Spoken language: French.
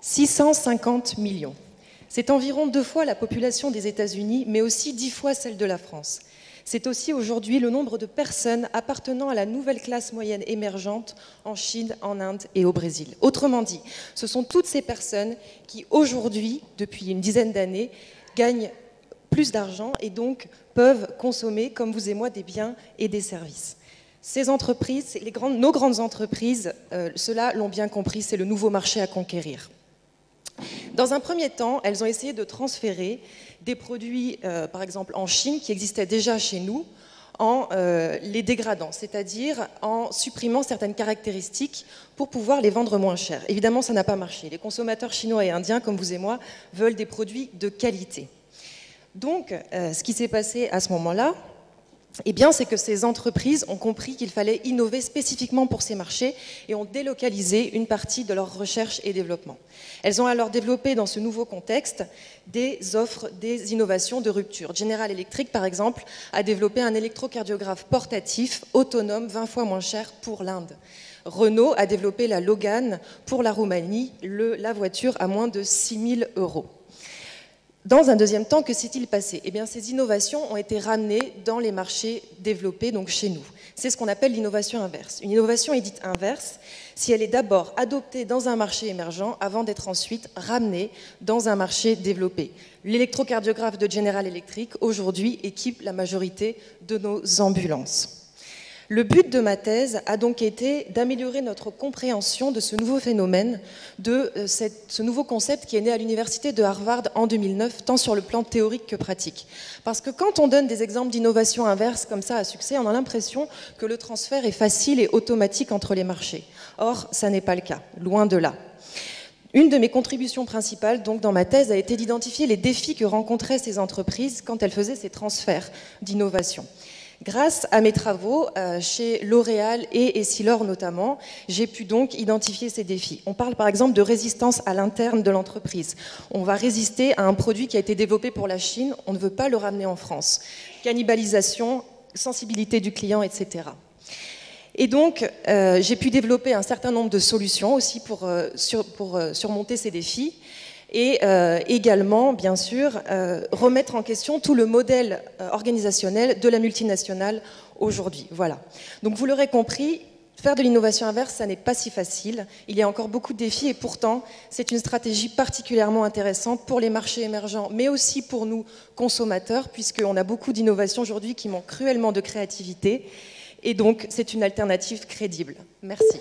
650 millions. C'est environ deux fois la population des États-Unis, mais aussi dix fois celle de la France. C'est aussi aujourd'hui le nombre de personnes appartenant à la nouvelle classe moyenne émergente en Chine, en Inde et au Brésil. Autrement dit, ce sont toutes ces personnes qui aujourd'hui, depuis une dizaine d'années, gagnent plus d'argent et donc peuvent consommer, comme vous et moi, des biens et des services. Ces entreprises, nos grandes entreprises, euh, cela l'ont bien compris, c'est le nouveau marché à conquérir. Dans un premier temps, elles ont essayé de transférer des produits, euh, par exemple en Chine, qui existaient déjà chez nous, en euh, les dégradant, c'est-à-dire en supprimant certaines caractéristiques pour pouvoir les vendre moins cher. Évidemment, ça n'a pas marché. Les consommateurs chinois et indiens, comme vous et moi, veulent des produits de qualité. Donc, euh, ce qui s'est passé à ce moment-là, eh bien, c'est que ces entreprises ont compris qu'il fallait innover spécifiquement pour ces marchés et ont délocalisé une partie de leur recherche et développement. Elles ont alors développé dans ce nouveau contexte des offres, des innovations de rupture. General Electric, par exemple, a développé un électrocardiographe portatif autonome 20 fois moins cher pour l'Inde. Renault a développé la Logan pour la Roumanie, la voiture à moins de 6 000 euros. Dans un deuxième temps, que s'est-il passé? Eh bien, ces innovations ont été ramenées dans les marchés développés, donc chez nous. C'est ce qu'on appelle l'innovation inverse. Une innovation est dite inverse si elle est d'abord adoptée dans un marché émergent avant d'être ensuite ramenée dans un marché développé. L'électrocardiographe de General Electric, aujourd'hui, équipe la majorité de nos ambulances. Le but de ma thèse a donc été d'améliorer notre compréhension de ce nouveau phénomène, de euh, ce nouveau concept qui est né à l'université de Harvard en 2009, tant sur le plan théorique que pratique. Parce que quand on donne des exemples d'innovation inverse comme ça à succès, on a l'impression que le transfert est facile et automatique entre les marchés. Or, ça n'est pas le cas, loin de là. Une de mes contributions principales dans ma thèse a été d'identifier les défis que rencontraient ces entreprises quand elles faisaient ces transferts d'innovation. Grâce à mes travaux euh, chez L'Oréal et Essilor notamment, j'ai pu donc identifier ces défis. On parle par exemple de résistance à l'interne de l'entreprise. On va résister à un produit qui a été développé pour la Chine, on ne veut pas le ramener en France. Cannibalisation, sensibilité du client, etc. Et donc, euh, j'ai pu développer un certain nombre de solutions aussi pour, euh, pour surmonter ces défis et euh, également, bien sûr, euh, remettre en question tout le modèle euh, organisationnel de la multinationale aujourd'hui. Voilà. Donc vous l'aurez compris, faire de l'innovation inverse, ça n'est pas si facile. Il y a encore beaucoup de défis et pourtant, c'est une stratégie particulièrement intéressante pour les marchés émergents, mais aussi pour nous, consommateurs, puisqu'on a beaucoup d'innovations aujourd'hui qui manquent cruellement de créativité. Et donc, c'est une alternative crédible. Merci.